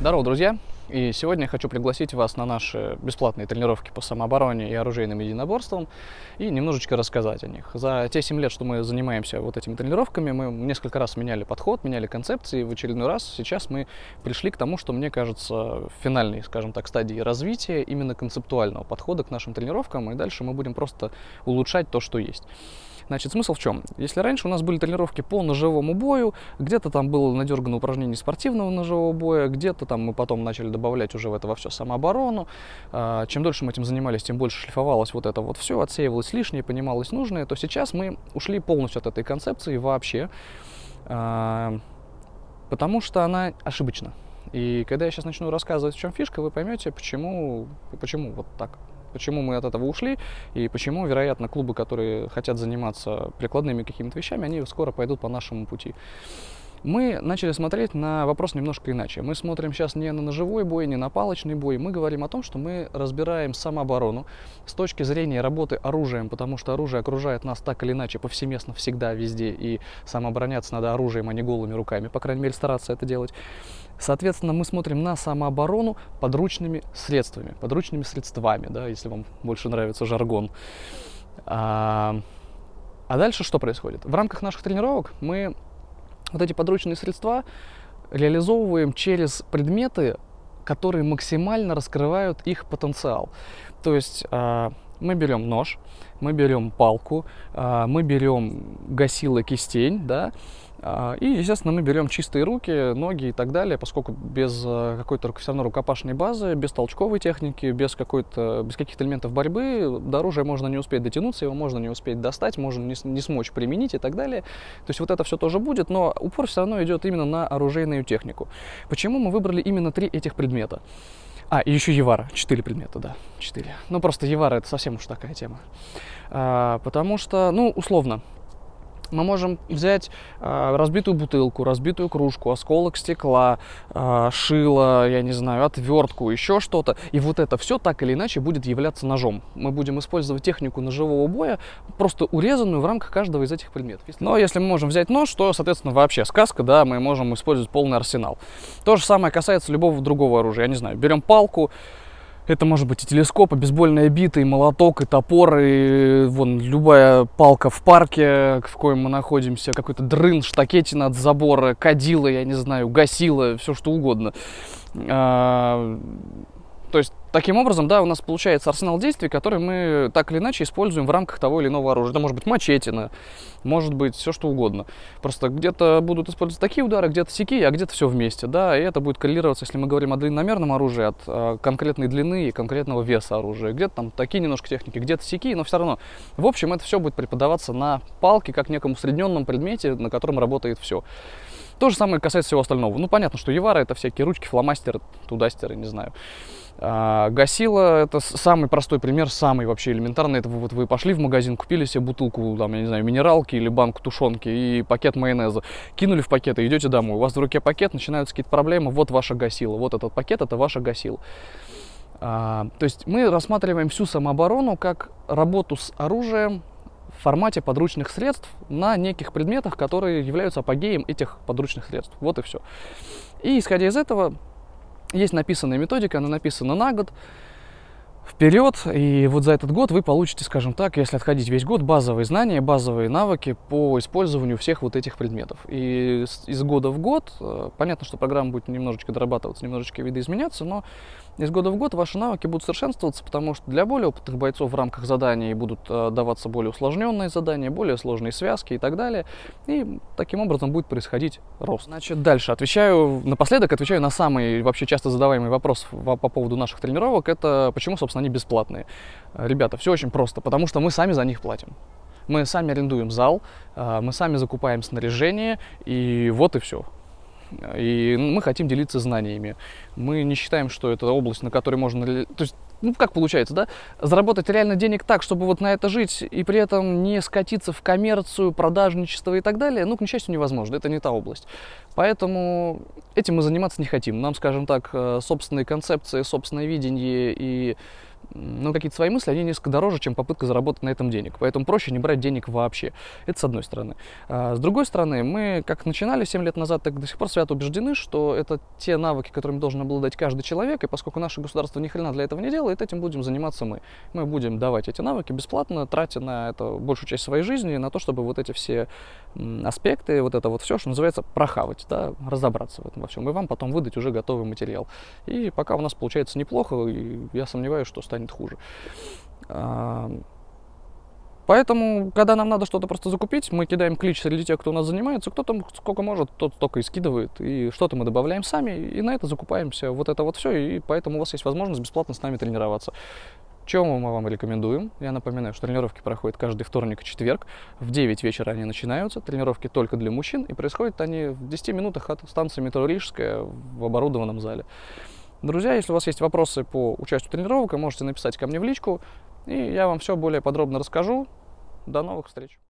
Здорово, друзья! И сегодня я хочу пригласить вас на наши бесплатные тренировки по самообороне и оружейным единоборствам и немножечко рассказать о них. За те 7 лет, что мы занимаемся вот этими тренировками, мы несколько раз меняли подход, меняли концепции, и в очередной раз сейчас мы пришли к тому, что, мне кажется, финальной, скажем так, стадии развития именно концептуального подхода к нашим тренировкам, и дальше мы будем просто улучшать то, что есть. Значит, смысл в чем? Если раньше у нас были тренировки по ножевому бою, где-то там было надергано упражнение спортивного ножевого боя, где-то там мы потом начали добавлять уже в это во все самооборону. А, чем дольше мы этим занимались, тем больше шлифовалось вот это вот все, отсеивалось лишнее, понималось нужное, то сейчас мы ушли полностью от этой концепции вообще, а, потому что она ошибочна. И когда я сейчас начну рассказывать, в чем фишка, вы поймете, почему, почему вот так почему мы от этого ушли и почему, вероятно, клубы, которые хотят заниматься прикладными какими-то вещами, они скоро пойдут по нашему пути. Мы начали смотреть на вопрос немножко иначе. Мы смотрим сейчас не на ножевой бой, не на палочный бой. Мы говорим о том, что мы разбираем самооборону с точки зрения работы оружием, потому что оружие окружает нас так или иначе повсеместно, всегда, везде. И самообороняться надо оружием, а не голыми руками. По крайней мере, стараться это делать. Соответственно, мы смотрим на самооборону подручными средствами, подручными средствами, да, если вам больше нравится жаргон. А, а дальше что происходит? В рамках наших тренировок мы вот эти подручные средства реализовываем через предметы, которые максимально раскрывают их потенциал. То есть а, мы берем нож, мы берем палку, а, мы берем гасило кистень, да, и, естественно, мы берем чистые руки, ноги и так далее, поскольку без э, какой-то все равно рукопашной базы, без толчковой техники, без, какой-то, без каких-то элементов борьбы до оружия можно не успеть дотянуться, его можно не успеть достать, можно не, не смочь применить и так далее. То есть вот это все тоже будет, но упор все равно идет именно на оружейную технику. Почему мы выбрали именно три этих предмета? А, и еще Евара. Четыре предмета, да. Четыре. Ну, просто Евара это совсем уж такая тема. А, потому что, ну, условно, мы можем взять э, разбитую бутылку, разбитую кружку, осколок стекла, э, шило, я не знаю, отвертку, еще что-то. И вот это все так или иначе будет являться ножом. Мы будем использовать технику ножевого боя, просто урезанную в рамках каждого из этих предметов. Но если мы можем взять нож, то, соответственно, вообще сказка, да, мы можем использовать полный арсенал. То же самое касается любого другого оружия. Я не знаю, берем палку, это может быть и телескоп, и бейсбольная бита, и молоток, и топор, и вон любая палка в парке, в коем мы находимся, какой-то дрын, штакетина от забора, кадила, я не знаю, гасила, все что угодно. А, то есть, таким образом, да, у нас получается арсенал действий, который мы так или иначе используем в рамках того или иного оружия. Это может быть мачетина, может быть все что угодно. Просто где-то будут использоваться такие удары, где-то сякие, а где-то все вместе, да, и это будет коррелироваться, если мы говорим о длинномерном оружии, от э, конкретной длины и конкретного веса оружия. Где-то там такие немножко техники, где-то сякие, но все равно. В общем, это все будет преподаваться на палке, как неком усредненном предмете, на котором работает все. То же самое касается всего остального. Ну, понятно, что Евара это всякие ручки, фломастеры, тудастеры, не знаю. А, гасила это самый простой пример, самый вообще элементарный. Это вот вы пошли в магазин, купили себе бутылку, там, я не знаю, минералки или банку тушенки и пакет майонеза. Кинули в пакет и идете домой. У вас в руке пакет, начинаются какие-то проблемы, вот ваша гасила. Вот этот пакет, это ваша гасила. А, то есть мы рассматриваем всю самооборону как работу с оружием в формате подручных средств на неких предметах, которые являются апогеем этих подручных средств. Вот и все. И исходя из этого, есть написанная методика, она написана на год вперед, и вот за этот год вы получите, скажем так, если отходить весь год, базовые знания, базовые навыки по использованию всех вот этих предметов. И из года в год, э, понятно, что программа будет немножечко дорабатываться, немножечко видоизменяться, но из года в год ваши навыки будут совершенствоваться, потому что для более опытных бойцов в рамках заданий будут э, даваться более усложненные задания, более сложные связки и так далее. И таким образом будет происходить рост. Значит, дальше отвечаю, напоследок отвечаю на самый вообще часто задаваемый вопрос по поводу наших тренировок. Это почему, собственно, они бесплатные. Ребята, все очень просто, потому что мы сами за них платим. Мы сами арендуем зал, э, мы сами закупаем снаряжение, и вот и все. И мы хотим делиться знаниями. Мы не считаем, что это область, на которой можно... То есть, ну, как получается, да? Заработать реально денег так, чтобы вот на это жить и при этом не скатиться в коммерцию, продажничество и так далее, ну, к несчастью, невозможно. Это не та область. Поэтому этим мы заниматься не хотим. Нам, скажем так, э, собственные концепции, собственное видение и ну, какие-то свои мысли, они несколько дороже, чем попытка заработать на этом денег. Поэтому проще не брать денег вообще. Это с одной стороны. А с другой стороны, мы как начинали 7 лет назад, так до сих пор свято убеждены, что это те навыки, которыми должен обладать каждый человек, и поскольку наше государство ни хрена для этого не делает, этим будем заниматься мы. Мы будем давать эти навыки бесплатно, тратя на это большую часть своей жизни, на то, чтобы вот эти все аспекты, вот это вот все, что называется, прохавать, да, разобраться в этом во всем, и вам потом выдать уже готовый материал. И пока у нас получается неплохо, и я сомневаюсь, что станет хуже. А, поэтому, когда нам надо что-то просто закупить, мы кидаем клич среди тех, кто у нас занимается, кто там сколько может, тот столько и скидывает, и что-то мы добавляем сами, и на это закупаемся, вот это вот все, и поэтому у вас есть возможность бесплатно с нами тренироваться. Чего мы вам рекомендуем? Я напоминаю, что тренировки проходят каждый вторник и четверг. В 9 вечера они начинаются. Тренировки только для мужчин. И происходят они в 10 минутах от станции метро Рижская в оборудованном зале. Друзья, если у вас есть вопросы по участию тренировок, можете написать ко мне в личку, и я вам все более подробно расскажу. До новых встреч!